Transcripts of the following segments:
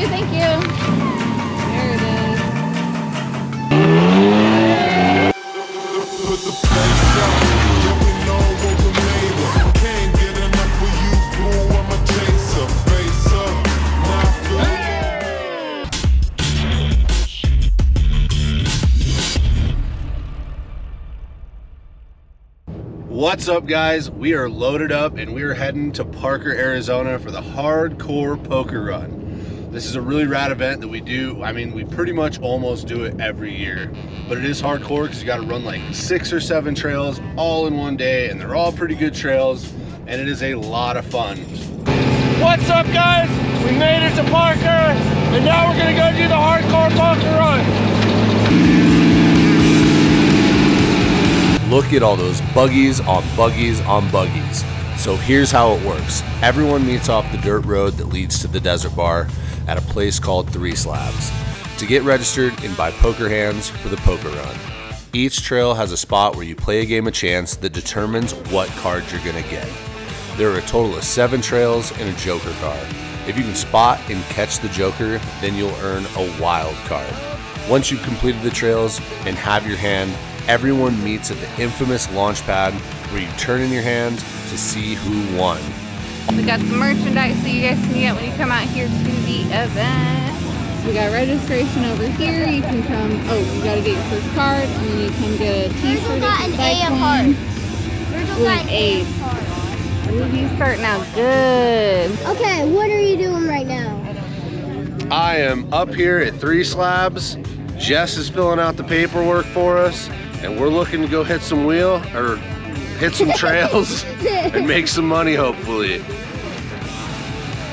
you, thank you. There it is. What's up, guys? We are loaded up and we are heading to Parker, Arizona for the Hardcore Poker Run. This is a really rad event that we do. I mean, we pretty much almost do it every year, but it is hardcore because you got to run like six or seven trails all in one day, and they're all pretty good trails, and it is a lot of fun. What's up, guys? We made it to Parker, and now we're gonna go do the hardcore Parker run. Look at all those buggies on buggies on buggies. So here's how it works. Everyone meets off the dirt road that leads to the desert bar at a place called Three Slabs to get registered and buy poker hands for the poker run. Each trail has a spot where you play a game of chance that determines what cards you're gonna get. There are a total of seven trails and a joker card. If you can spot and catch the joker, then you'll earn a wild card. Once you've completed the trails and have your hand, everyone meets at the infamous launch pad where you turn in your hand to see who won. We got some merchandise so you guys can get when you come out here to the event. We got registration over here. You can come, oh, you gotta get your first card and then you can get a t-shirt Virgil got an you'd A like of one. hearts. Virgil Ooh, got an an A. A of hearts. Starting out good. Okay, what are you doing right now? I am up here at Three Slabs. Jess is filling out the paperwork for us, and we're looking to go hit some wheel or hit some trails and make some money, hopefully.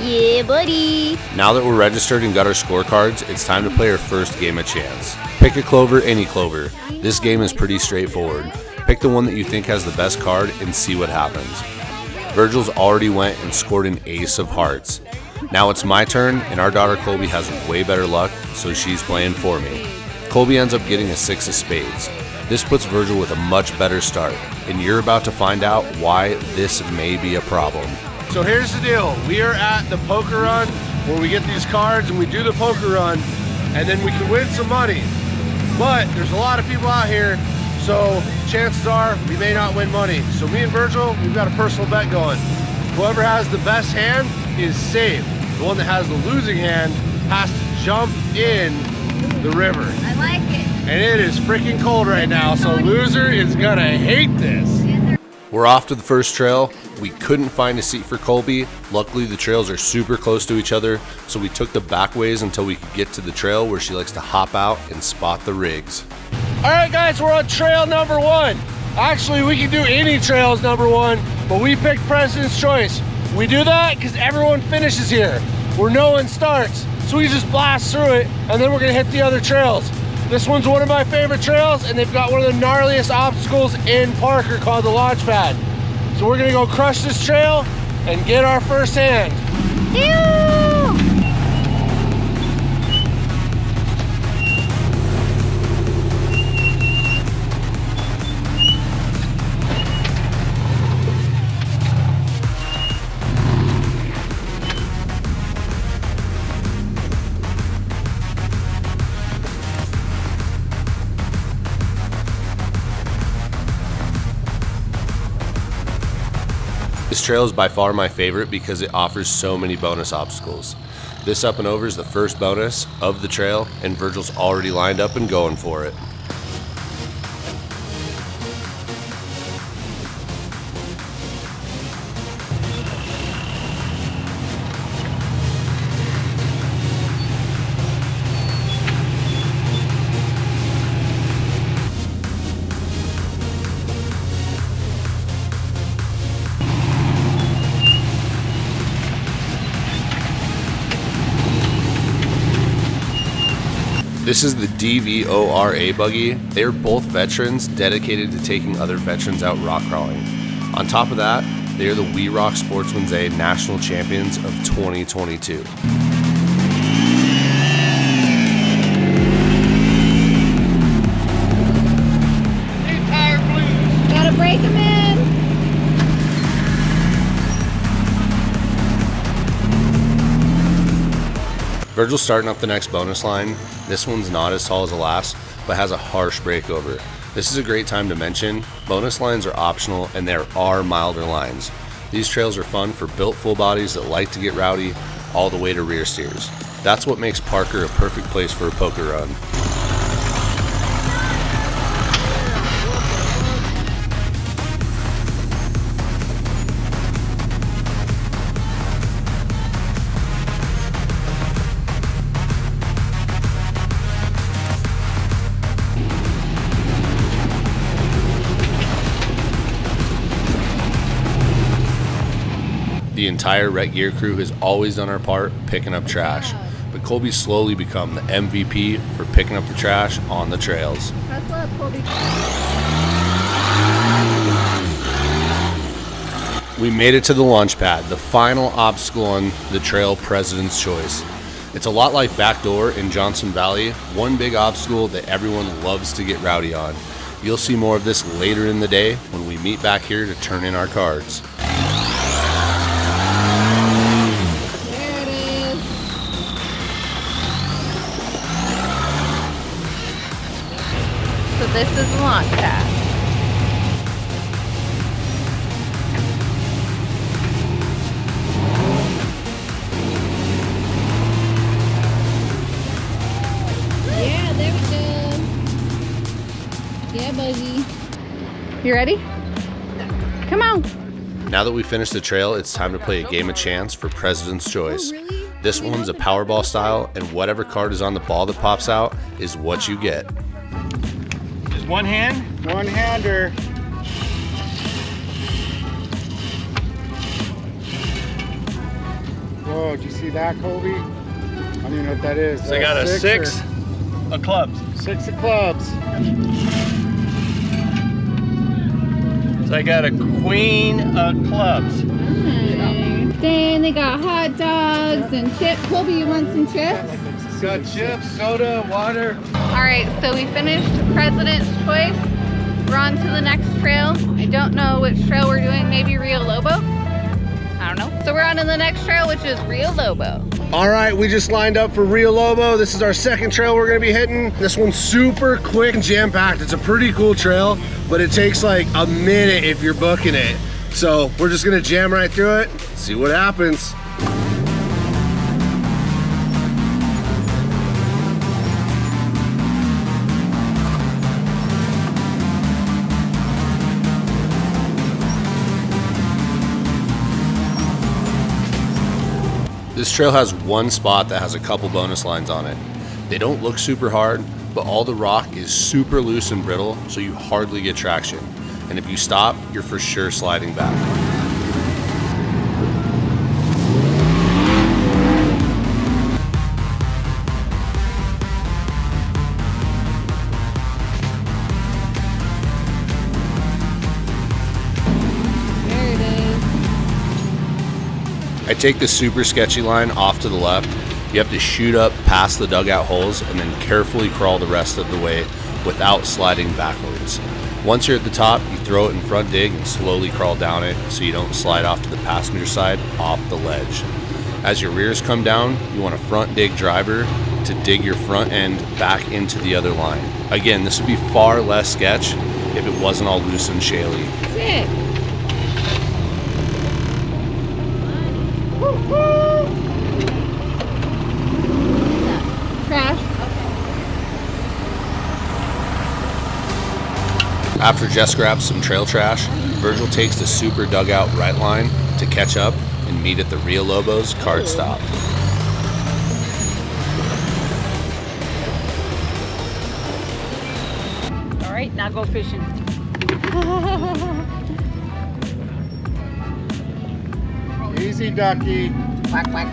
Yeah, buddy. Now that we're registered and got our scorecards, it's time to play our first game of chance. Pick a clover, any clover. This game is pretty straightforward. Pick the one that you think has the best card and see what happens. Virgil's already went and scored an ace of hearts. Now it's my turn, and our daughter Colby has way better luck, so she's playing for me. Colby ends up getting a six of spades. This puts Virgil with a much better start, and you're about to find out why this may be a problem. So here's the deal. We are at the poker run where we get these cards and we do the poker run and then we can win some money. But there's a lot of people out here, so chances are we may not win money. So me and Virgil, we've got a personal bet going. Whoever has the best hand is safe. The one that has the losing hand has to jump in the river. I like it. And it is freaking cold right now, so loser is gonna hate this. We're off to the first trail. We couldn't find a seat for Colby. Luckily, the trails are super close to each other, so we took the back ways until we could get to the trail where she likes to hop out and spot the rigs. All right, guys, we're on trail number one. Actually, we can do any trails number one, but we picked President's Choice. We do that because everyone finishes here, where no one starts. So we just blast through it, and then we're gonna hit the other trails. This one's one of my favorite trails, and they've got one of the gnarliest obstacles in Parker called the launch pad. So we're gonna go crush this trail and get our first hand. This trail is by far my favorite because it offers so many bonus obstacles. This up and over is the first bonus of the trail, and Virgil's already lined up and going for it. This is the DVORA buggy. They're both veterans dedicated to taking other veterans out rock crawling. On top of that, they are the We Rock Sportsman's A National Champions of 2022. Virgil's starting up the next bonus line. This one's not as tall as the last, but has a harsh breakover. This is a great time to mention bonus lines are optional and there are milder lines. These trails are fun for built full bodies that like to get rowdy, all the way to rear steers. That's what makes Parker a perfect place for a poker run. The entire Wrecked Gear crew has always done our part picking up trash, but Colby's slowly become the MVP for picking up the trash on the trails. Up, Colby. We made it to the launch pad, the final obstacle on the trail President's Choice. It's a lot like Backdoor in Johnson Valley, one big obstacle that everyone loves to get rowdy on. You'll see more of this later in the day when we meet back here to turn in our cards. This is the launch pad. Yeah, there we go. Yeah, Buggy. You ready? Come on. Now that we finished the trail, it's time to play a game of chance for President's oh, Choice. really? This one's a Powerball style, and whatever card is on the ball that pops out is what you get. Just one hand? One hander. Whoa, did you see that, Colby? I don't even know what that is. So I got a six, or- a clubs. Six of clubs. So I got a queen of clubs. Dang, they got hot dogs and chips. Colby, you want some chips? Got chips, soda, water. All right, so we finished President's Choice. We're on to the next trail. I don't know which trail we're doing. Maybe Rio Lobo? I don't know. So we're on to the next trail, which is Rio Lobo. All right, we just lined up for Rio Lobo. This is our second trail we're gonna be hitting. This one's super quick and jam-packed. It's a pretty cool trail, but it takes like a minute if you're booking it. So we're just gonna jam right through it, see what happens. This trail has one spot that has a couple bonus lines on it. They don't look super hard, but all the rock is super loose and brittle, so you hardly get traction. And if you stop, you're for sure sliding back. Take the super sketchy line off to the left. You have to shoot up past the dugout holes and then carefully crawl the rest of the way without sliding backwards. Once you're at the top, you throw it in front dig and slowly crawl down it so you don't slide off to the passenger side off the ledge. As your rears come down, you want a front dig driver to dig your front end back into the other line. Again, this would be far less sketch if it wasn't all loose and shaly. Sick. After Jess grabs some trail trash, Virgil takes the super dugout right line to catch up and meet at the Rio Lobos card stop. All right, now go fishing. Easy, ducky. Quack, quack.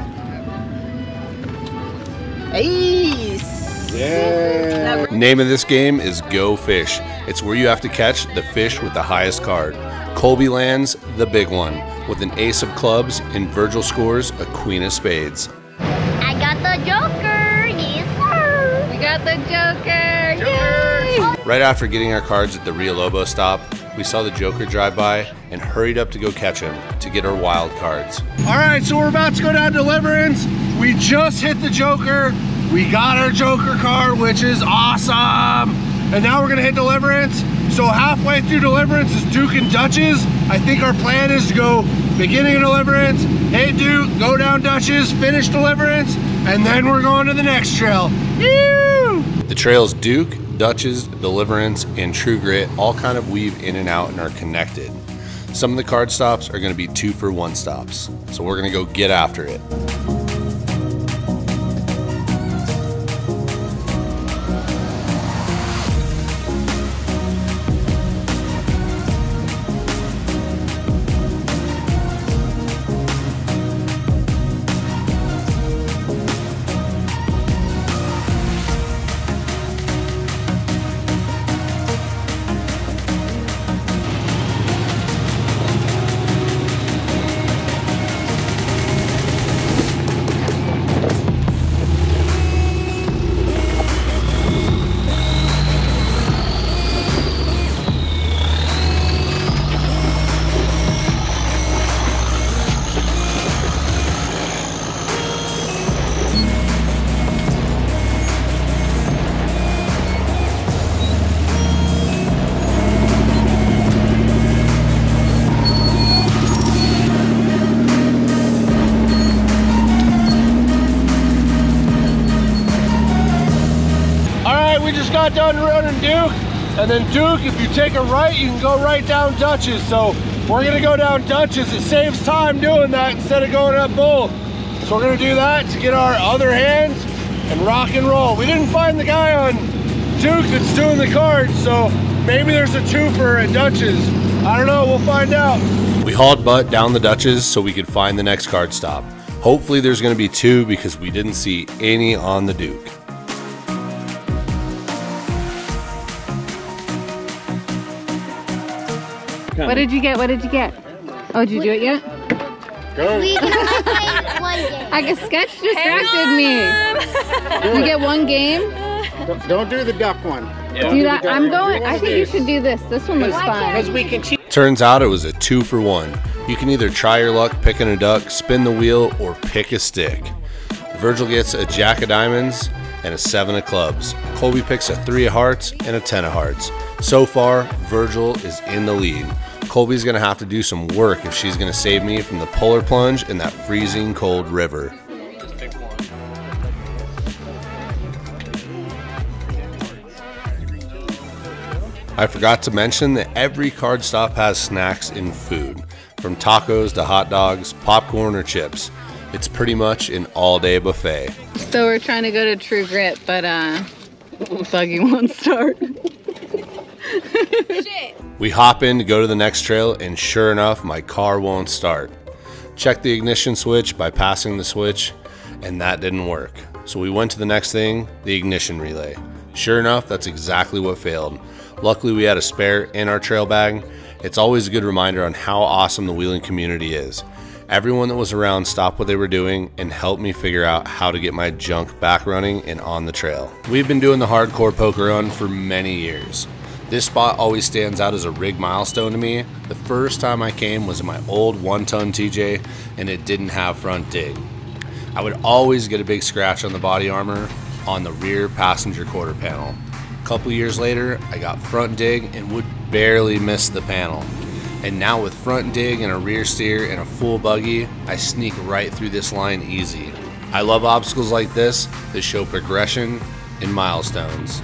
Ace. Yeah. Name of this game is Go Fish. It's where you have to catch the fish with the highest card. Colby lands the big one with an ace of clubs, and Virgil scores a queen of spades. I got the Joker. Yes, sir. We got the Joker. Yay! Right after getting our cards at the Rio Lobo stop, we saw the Joker drive by and hurried up to go catch him to get our wild cards. All right, so we're about to go down Deliverance. we just hit the Joker. We got our Joker card, which is awesome. And now we're gonna hit Deliverance. So halfway through Deliverance is Duke and Duchess. I think our plan is to go beginning of Deliverance, hit Duke, go down Duchess, finish Deliverance, and then we're going to the next trail. The trails Duke, Duchess, Deliverance, and True Grit all kind of weave in and out and are connected. Some of the card stops are going to be two for one stops, so we're going to go get after it. And then Duke, if you take a right, you can go right down Duchess. So we're gonna go down Duchess. It saves time doing that instead of going up Bull. So we're gonna do that to get our other hands and rock and roll. We didn't find the guy on Duke that's doing the cards, so maybe there's a twofer at Duchess. I don't know, we'll find out. We hauled butt down the Duchess so we could find the next card stop. Hopefully, there's to be two because we didn't see any on the Duke. What did you get? What did you get? Oh, did you do it yet? We can play one game. I guess sketch distracted me. You get one game. Don't, don't do the duck one. Do that. I'm going. I think you should do this. This one looks Because fun. we can cheat. Turns out it was a two for one. You can either try your luck picking a duck, spin the wheel, or pick a stick. Virgil gets a jack of diamonds and a seven of clubs. Colby picks a three of hearts and a ten of hearts. So far, Virgil is in the lead. Colby's gonna have to do some work if she's gonna save me from the polar plunge in that freezing cold river. I forgot to mention that every card stop has snacks and food, from tacos to hot dogs, popcorn, or chips. It's pretty much an all day buffet. So we're trying to go to True Grit, but uh, buggy won't start. We hop in to go to the next trail, and sure enough, my car won't start. Check the ignition switch by passing the switch, and that didn't work. So we went to the next thing, the ignition relay. Sure enough, that's exactly what failed. Luckily, we had a spare in our trail bag. It's always a good reminder on how awesome the wheeling community is. Everyone that was around stopped what they were doing and helped me figure out how to get my junk back running and on the trail. We've been doing the hardcore poker run for many years. This spot always stands out as a rig milestone to me. The first time I came was in my old one ton TJ and it didn't have front dig. I would always get a big scratch on the body armor on the rear passenger quarter panel. A couple years later, I got front dig and would barely miss the panel. And now with front dig and a rear steer and a full buggy, I sneak right through this line easy. I love obstacles like this that show progression and milestones.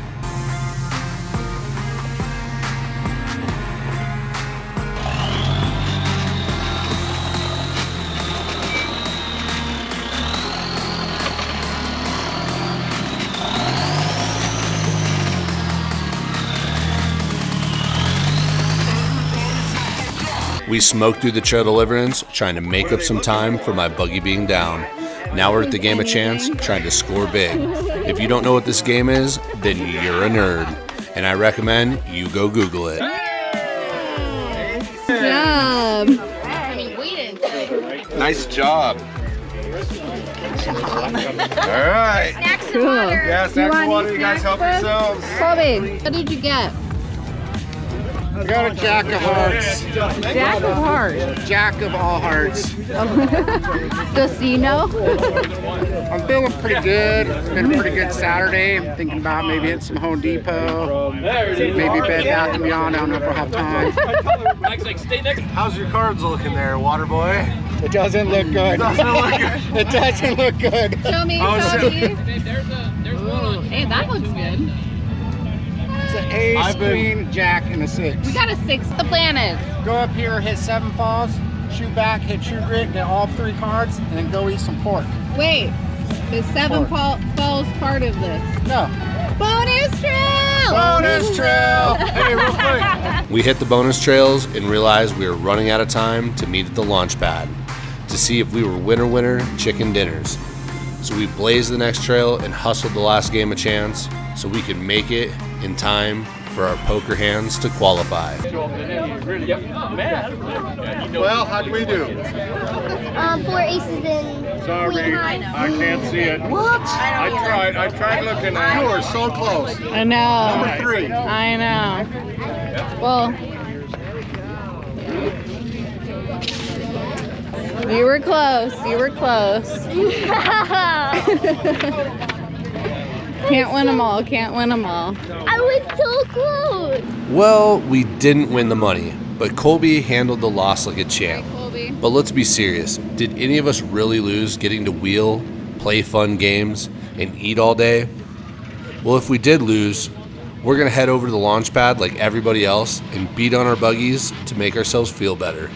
We smoked through the trail deliverance, trying to make up some time for my buggy being down. Now we're at the game of chance, trying to score big. If you don't know what this game is, then you're a nerd. And I recommend you go Google it. Good job. I mean, we didn't. Nice job. All right. Snacks and Cool. water. Yeah, You snacks and water. You guys help yourselves. Colby, what did you get? I got a jack of hearts. Jack of Hearts. Jack of all hearts. Just so you know. I'm feeling pretty good. It's been a pretty good Saturday. I'm thinking about maybe hitting some Home Depot, maybe Bed Bath and Beyond. I don't know if I'll have time. How's your cards looking there, water boy? It doesn't look good. Doesn't look good. It doesn't look good. Show me, Oh, show me. Ooh, Hey, that looks good. It's an ace, I've been- queen, jack, and a six. We got a six. The plan is. Go up here, hit seven falls, shoot back, hit true grit, get all three cards, and then go eat some pork. Wait, is seven fall, falls part of this? No. Bonus trail! Bonus trail! Hey, real quick. We hit the bonus trails and realized we were running out of time to meet at the launch pad to see if we were winner winner chicken dinners. So we blazed the next trail and hustled the last game of chance so we could make it in time for our poker hands to qualify. Well, how'd we do? Um, four aces in. Sorry, high. I can't see it. What? I tried. I tried looking at it. You are so close. I know. Number three. I know. Well, you were close. You were close. Can't win them all. Can't win them all. I was so close. Well, we didn't win the money, but Colby handled the loss like a champ. Colby. But let's be serious. Did any of us really lose getting to wheel, play fun games, and eat all day? Well, if we did lose, we're going to head over to the launch pad like everybody else and beat on our buggies to make ourselves feel better.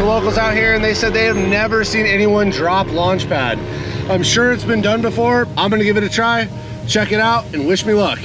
Bunch of locals out here and they said they have never seen anyone drop Launchpad. I'm sure it's been done before. I'm gonna give it a try, check it out, and wish me luck.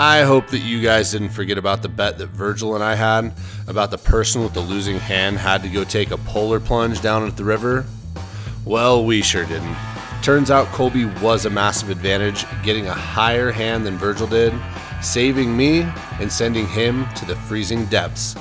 I hope that you guys didn't forget about the bet that Virgil and I had about the person with the losing hand had to go take a polar plunge down at the river. Well, we sure didn't. Turns out Colby was a massive advantage, getting a higher hand than Virgil did, saving me and sending him to the freezing depths.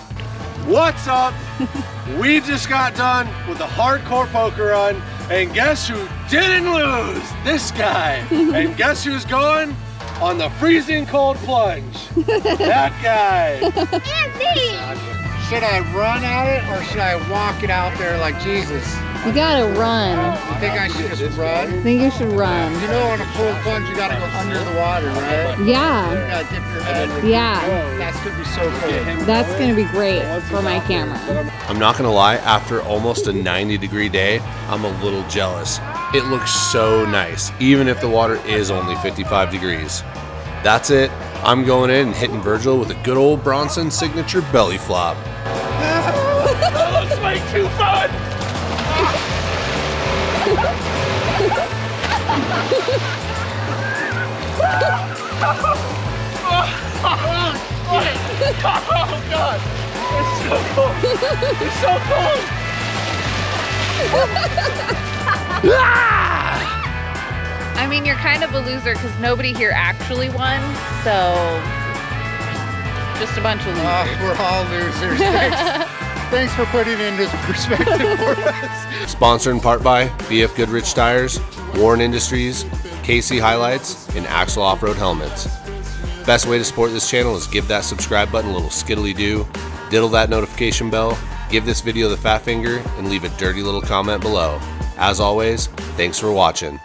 What's up? we just got done with a hardcore poker run, and guess who didn't lose? This guy. and guess who's going on the freezing cold plunge? that guy. Should I run at it or should I walk it out there like Jesus? You gotta run. I think I should just run. I think you should run. You know, on a full plunge, you gotta go under the water, right? You Yeah, gotta dip your head. yeah. That's gonna be so cool. That's gonna be great for my camera. I'm not gonna lie, after almost a 90 degree day, I'm a little jealous. It looks so nice, even if the water is only 55 degrees. That's it. I'm going in and hitting Virgil with a good old Bronson signature belly flop. that looks way too fun. Oh god! It's so cold! It's so cold! I mean, you're kind of a loser because nobody here actually won, so just a bunch of losers. Uh, we're all losers. Thanks. Thanks for putting in this perspective for us. Sponsored in part by BF Goodrich Tires, Warn Industries, KC HiLiTES, and Axle Off Road Helmets. Best way to support this channel is give that subscribe button a little skiddly do, diddle that notification bell, give this video the fat finger, and leave a dirty little comment below. As always, thanks for watching.